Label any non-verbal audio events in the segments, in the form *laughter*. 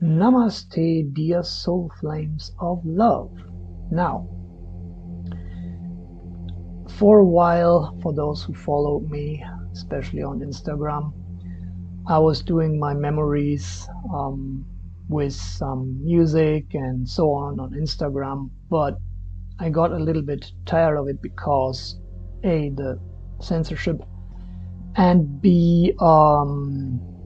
Namaste, dear soul flames of love. Now, for a while, for those who follow me, especially on Instagram, I was doing my memories um, with some music and so on on Instagram, but I got a little bit tired of it because A, the censorship, and B, um,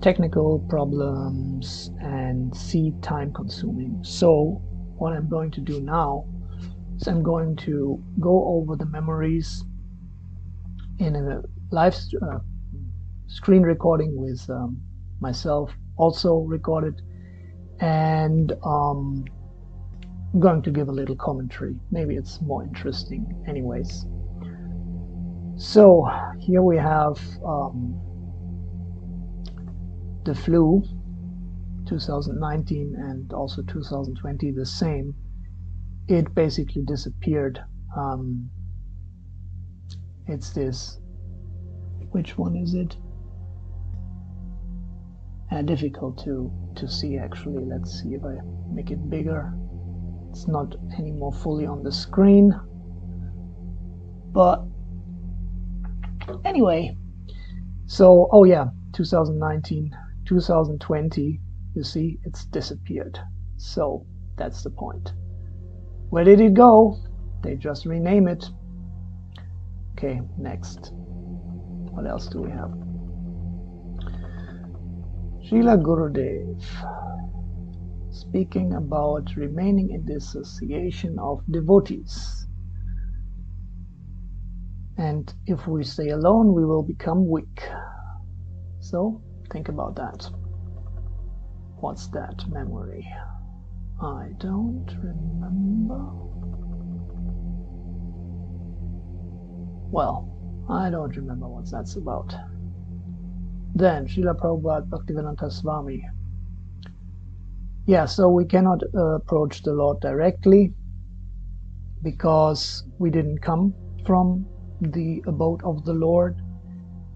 technical problems and see time consuming. So what I'm going to do now is I'm going to go over the memories in a live uh, screen recording with um, myself also recorded and um, I'm going to give a little commentary. Maybe it's more interesting anyways. So here we have um, the flu 2019 and also 2020 the same. It basically disappeared. Um, it's this. Which one is it? Uh, difficult to to see actually. Let's see if I make it bigger. It's not anymore fully on the screen. But anyway. So oh yeah 2019 2020, you see, it's disappeared. So that's the point. Where did it go? They just rename it. Okay, next. What else do we have? Srila Gurudev speaking about remaining in the association of devotees. And if we stay alone, we will become weak. So Think about that. What's that memory? I don't remember. Well, I don't remember what that's about. Then, Srila Prabhupada Bhaktivedanta Swami. Yeah, so we cannot uh, approach the Lord directly because we didn't come from the abode of the Lord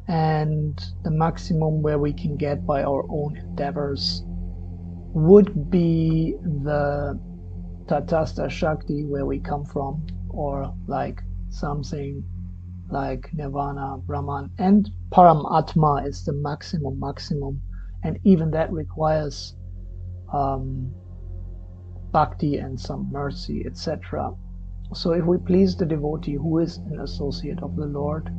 and the maximum where we can get by our own endeavors would be the Tatastha Shakti where we come from, or like something like Nirvana, Brahman, and Paramatma is the maximum, maximum, and even that requires um, bhakti and some mercy, etc. So if we please the devotee who is an associate of the Lord,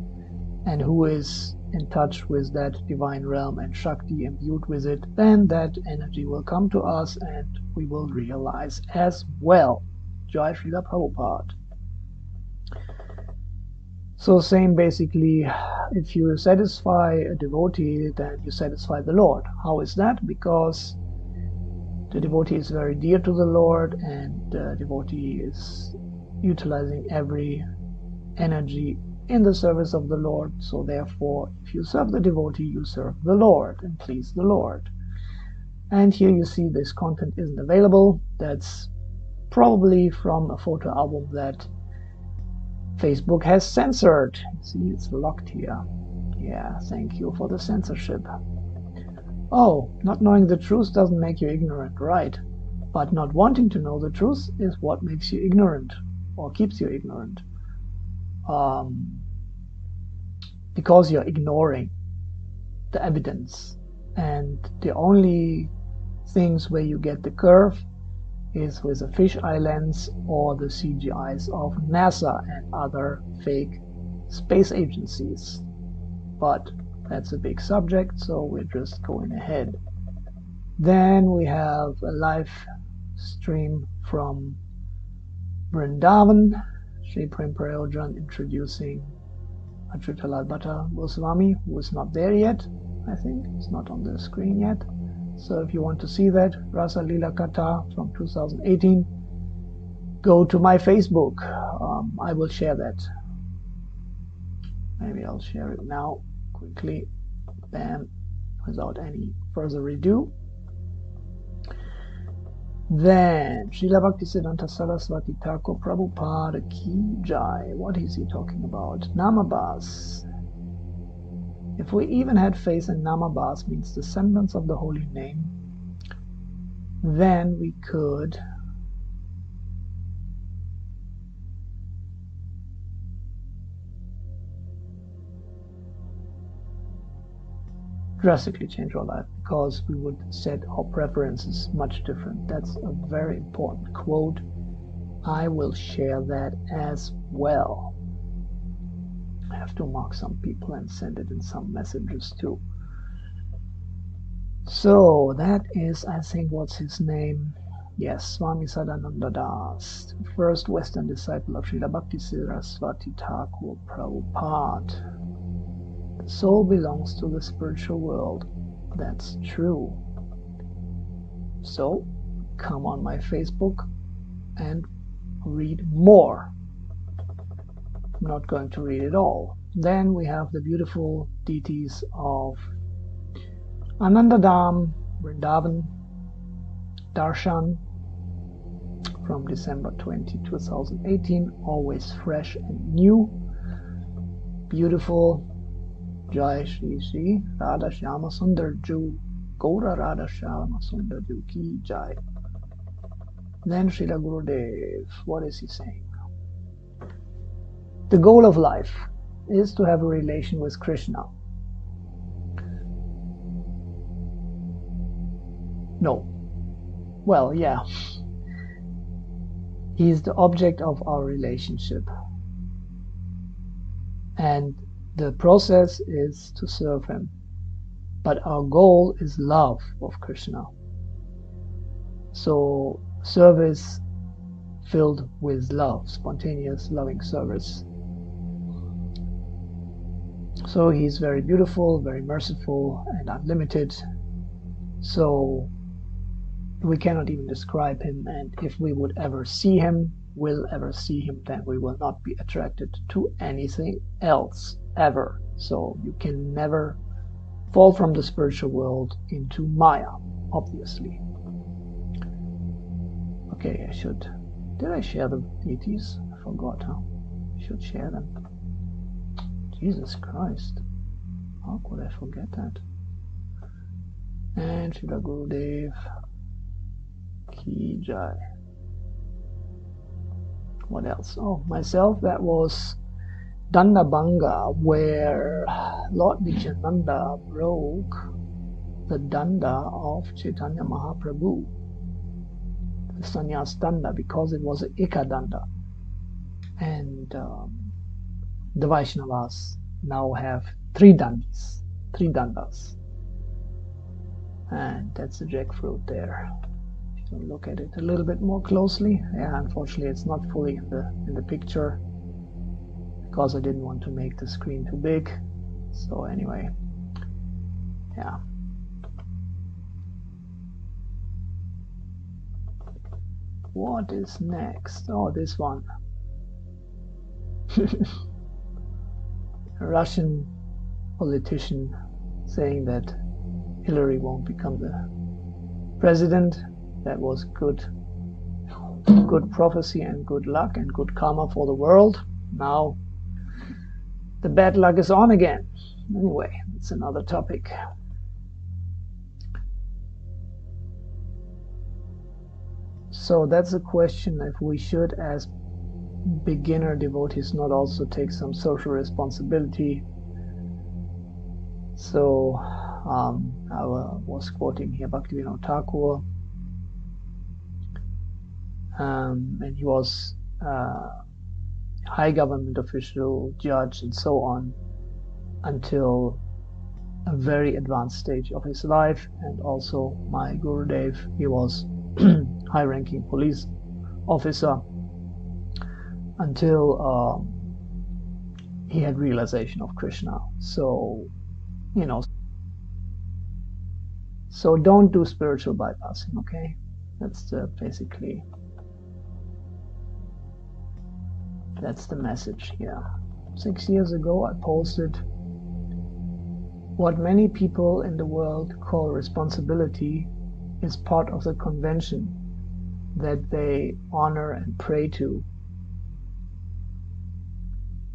and who is in touch with that divine realm and Shakti imbued with it, then that energy will come to us and we will realize as well. Jai Srila Prabhupada. So, same basically, if you satisfy a devotee, then you satisfy the Lord. How is that? Because the devotee is very dear to the Lord, and the devotee is utilizing every energy in the service of the Lord. So therefore, if you serve the devotee, you serve the Lord and please the Lord. And here you see this content isn't available. That's probably from a photo album that Facebook has censored. See, it's locked here. Yeah, thank you for the censorship. Oh, not knowing the truth doesn't make you ignorant, right? But not wanting to know the truth is what makes you ignorant or keeps you ignorant um, because you're ignoring the evidence. And the only things where you get the curve is with a fisheye lens or the CGIs of NASA and other fake space agencies. But that's a big subject, so we're just going ahead. Then we have a live stream from Vrindavan Sri Prem Prayojan introducing Achyutalal Bhatta Goswami, who is not there yet, I think. It's not on the screen yet. So if you want to see that, Rasa Lila Kata from 2018, go to my Facebook. Um, I will share that. Maybe I'll share it now quickly. Bam, without any further ado. Then, Srila Bhaktisiddhanta Saraswati Thakur Prabhupada Ki Jai. What is he talking about? Namabhas. If we even had faith in Namabhas means the semblance of the holy name, then we could drastically change our life because we would set our preferences much different. That's a very important quote. I will share that as well. I have to mark some people and send it in some messages too. So that is, I think, what's his name? Yes, Swami Sadananda Das, first Western disciple of Srila Bhakti Saraswati Thakur Prabhupada. The soul belongs to the spiritual world. That's true. So, come on my Facebook and read more. I'm not going to read it all. Then we have the beautiful deities of Anandadam, Vrindavan, Darshan from December 20, 2018, always fresh and new. Beautiful Jai Shri Shri Radha Shyama Sundar Ju Gaura Radha Shyama Sundar Ju Ki Jai. Then Srila Gurudev, what is he saying? The goal of life is to have a relation with Krishna. No. Well, yeah. He is the object of our relationship. And the process is to serve Him. But our goal is love of Krishna. So, service filled with love, spontaneous, loving service. So, He's very beautiful, very merciful, and unlimited. So, we cannot even describe him, and if we would ever see him, will ever see him, then we will not be attracted to anything else ever. So you can never fall from the spiritual world into Maya, obviously. Okay, I should. Did I share the deities? I forgot, huh? I should share them. Jesus Christ. How could I forget that? And Srila Gurudev Ki Jai. What else? Oh, myself, that was Dandabhanga, where Lord Nityananda broke the danda of Chaitanya Mahaprabhu, the sannyas danda, because it was an ekadanda. And um, the Vaishnavas now have three dandis, three dandas. And that's the jackfruit there. If you look at it a little bit more closely, yeah, unfortunately it's not fully in the in the picture because I didn't want to make the screen too big. So anyway, yeah. What is next? Oh, this one. *laughs* A Russian politician saying that Hillary won't become the president. That was good good prophecy and good luck and good karma for the world. Now the bad luck is on again. Anyway, it's another topic. So that's a question if we should, as beginner devotees, not also take some social responsibility. So um, I was quoting here Bhaktivinoda Thakur, um, and he was uh, high government official, judge, and so on until a very advanced stage of his life. And also, my Gurudev, he was *clears throat* high ranking police officer until um, he had realization of Krishna. So, you know, so don't do spiritual bypassing, okay? That's the basically That's the message here. Six years ago, I posted what many people in the world call responsibility is part of the convention that they honor and pray to.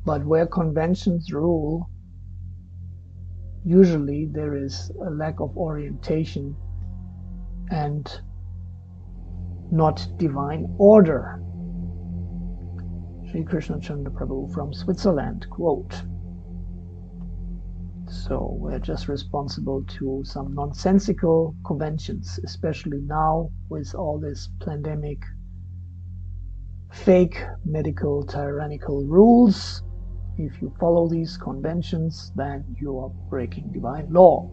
But where conventions rule, usually there is a lack of orientation and not divine order. Sri Krishna Chandra Prabhu from Switzerland, quote. So we're just responsible to some nonsensical conventions, especially now with all this pandemic, fake medical tyrannical rules. If you follow these conventions, then you are breaking divine law.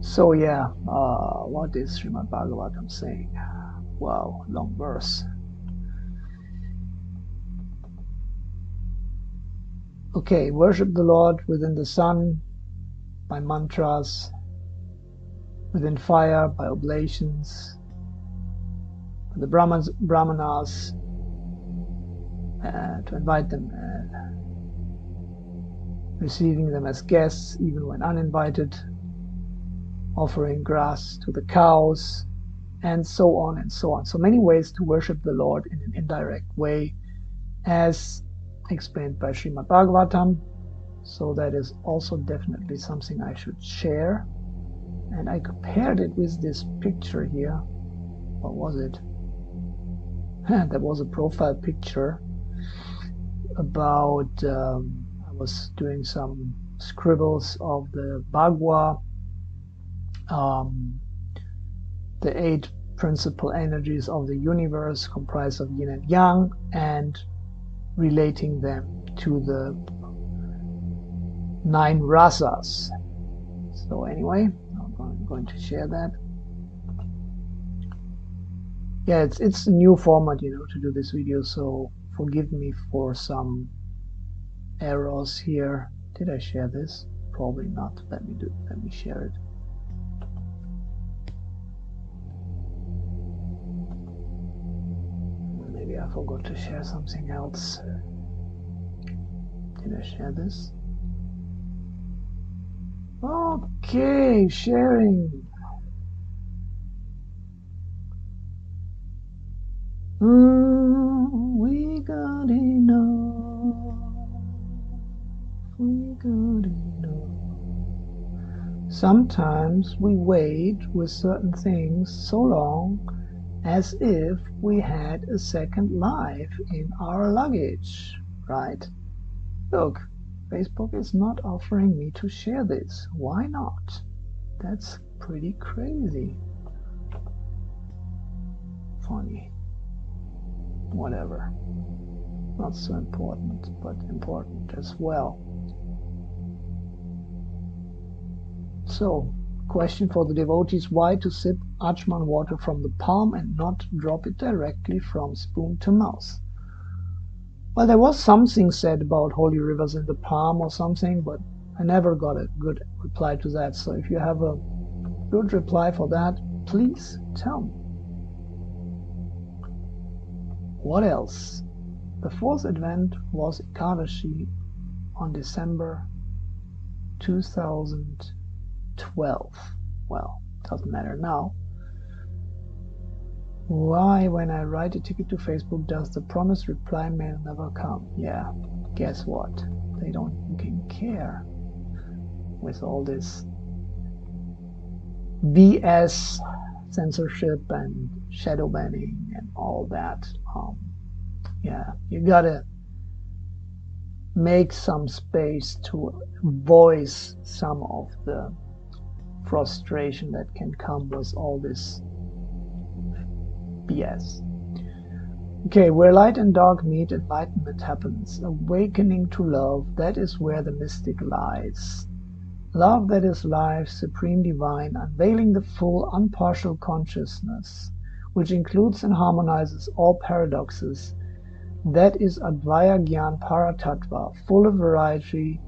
So yeah, uh, what is Srimad Bhagavatam saying? Wow, long verse. Okay, worship the Lord within the sun by mantras, within fire by oblations. The Brahmanas, uh, to invite them, uh, receiving them as guests even when uninvited, offering grass to the cows, and so on and so on. So many ways to worship the Lord in an indirect way as explained by Srimad Bhagavatam. So that is also definitely something I should share. And I compared it with this picture here. What was it? *laughs* that was a profile picture about, um, I was doing some scribbles of the Bagua, um, the eight principal energies of the universe comprised of yin and yang, and relating them to the nine rasas. So anyway, I'm going to share that. Yeah, it's it's a new format, you know, to do this video. So forgive me for some errors here. Did I share this? Probably not. Let me do. Let me share it. I forgot to share something else. Did I share this? Okay, sharing. Mm, we got enough. We got enough. Sometimes we wait with certain things so long as if we had a second life in our luggage, right? Look, Facebook is not offering me to share this. Why not? That's pretty crazy. Funny. Whatever. Not so important, but important as well. So, Question for the devotees Why to sip Achman water from the palm and not drop it directly from spoon to mouth? Well, there was something said about holy rivers in the palm or something, but I never got a good reply to that. So if you have a good reply for that, please tell me. What else? The fourth advent was Ekadashi on December 2000. 12. Well, doesn't matter now. Why, when I write a ticket to Facebook, does the promised reply mail never come? Yeah, guess what? They don't even care with all this BS censorship and shadow banning and all that. Um, yeah, you gotta make some space to voice some of the frustration that can come with all this BS. Okay, where light and dark meet, enlightenment happens. Awakening to love, that is where the mystic lies. Love that is life, supreme divine, unveiling the full, unpartial consciousness, which includes and harmonizes all paradoxes. That is Advaya Gyan Paratattva, full of variety,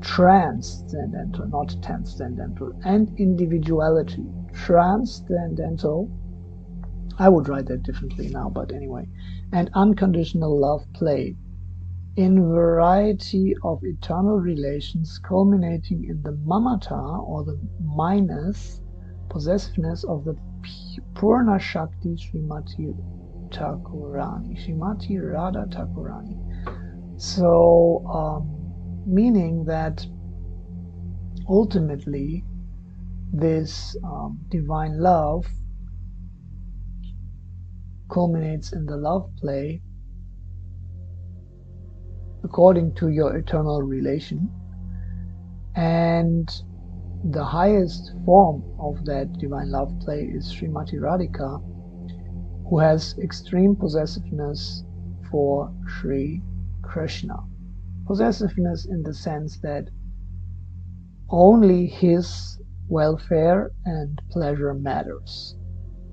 transcendental, not transcendental, and individuality. Transcendental, I would write that differently now, but anyway, and unconditional love play in variety of eternal relations culminating in the mamata or the minus possessiveness of the Purna Shakti Srimati Thakurani, Srimati Radha Thakurani. So, um, meaning that ultimately this um, divine love culminates in the love play according to your eternal relation. And the highest form of that divine love play is Srimati Radhika, who has extreme possessiveness for Sri Krishna. Possessiveness in the sense that only his welfare and pleasure matters.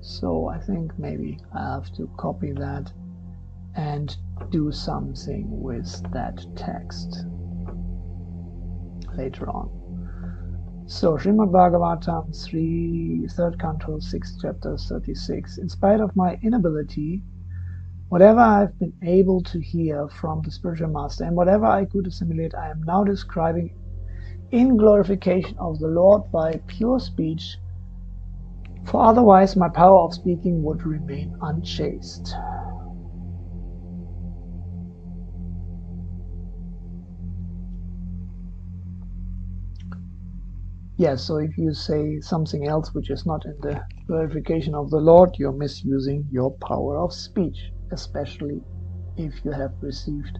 So I think maybe I have to copy that and do something with that text later on. So Srimad Bhagavatam 3, 3rd canto, 6th chapter, 36. In spite of my inability, whatever I've been able to hear from the spiritual master and whatever I could assimilate, I am now describing in glorification of the Lord by pure speech, for otherwise my power of speaking would remain unchaste. Yes, so if you say something else which is not in the glorification of the Lord, you're misusing your power of speech, especially if you have received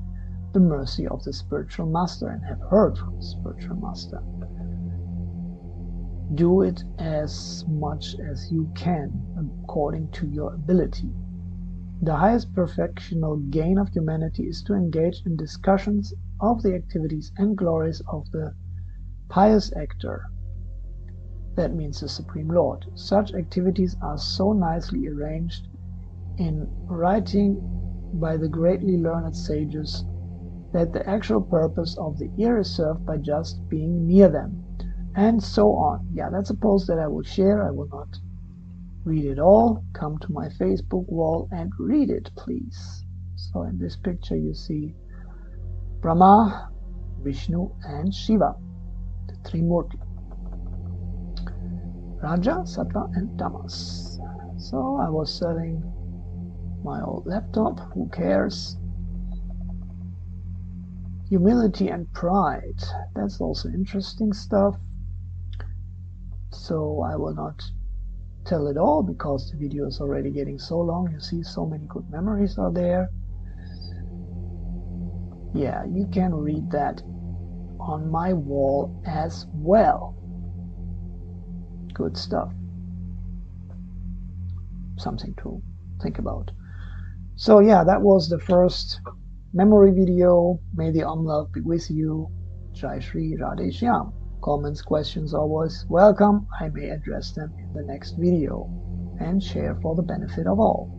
the mercy of the spiritual master and have heard from the spiritual master. Do it as much as you can according to your ability. The highest perfectional gain of humanity is to engage in discussions of the activities and glories of the pious actor that means the Supreme Lord. Such activities are so nicely arranged in writing by the greatly learned sages that the actual purpose of the ear is served by just being near them, and so on. Yeah, that's a post that I will share. I will not read it all. Come to my Facebook wall and read it, please. So in this picture you see Brahma, Vishnu, and Shiva, the Trimurti. Raja, Sattva, and Tamas. So I was selling my old laptop, who cares? Humility and pride, that's also interesting stuff. So I will not tell it all because the video is already getting so long. You see, so many good memories are there. Yeah, you can read that on my wall as well good stuff. Something to think about. So yeah, that was the first memory video. May the Om love be with you. Jai Shri Radhe Shyam. Comments, questions always welcome. I may address them in the next video and share for the benefit of all.